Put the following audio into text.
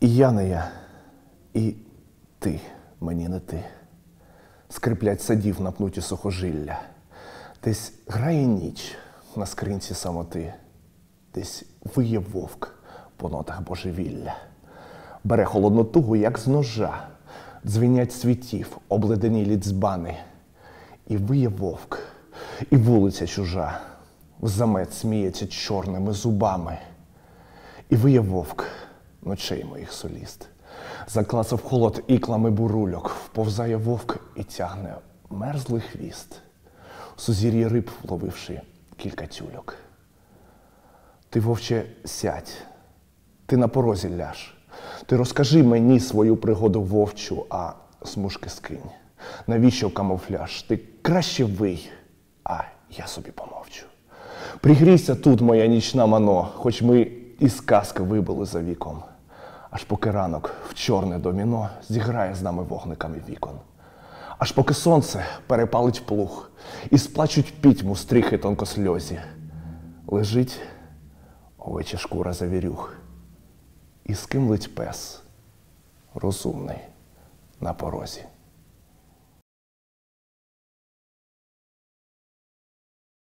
І я не я, і ти мені не ти. Скриплять садів на пнуті сухожилля. Десь грає ніч на скринці самоти, десь виє вовк по нотах божевілля. Бере холодну тугу, як з ножа, дзвенять світів, обледенілі дзбани. І виє вовк, і вулиця чужа, в замет сміється чорними зубами. І виє вовк ночей моїх соліст. Заклацав холод іклами бурульок, вповзає вовк і тягне мерзлий хвіст, сузір'ї риб вловивши кілька тюльок. Ти, вовче, сядь, ти на порозі ляж. Ти розкажи мені свою пригоду вовчу, а смужки скинь. Навіщо камуфляж? Ти краще вий, а я собі помовчу. Пригрійся тут, моя нічна мано, хоч ми із казки вибили за віком. Аж поки ранок в чорне доміно зіграє з нами вогниками вікон. Аж поки сонце перепалить плуг і сплачуть пітьму стріхи тонкосльозі. Лежить овеча шкура завірюх, і скимлить пес розумний на порозі.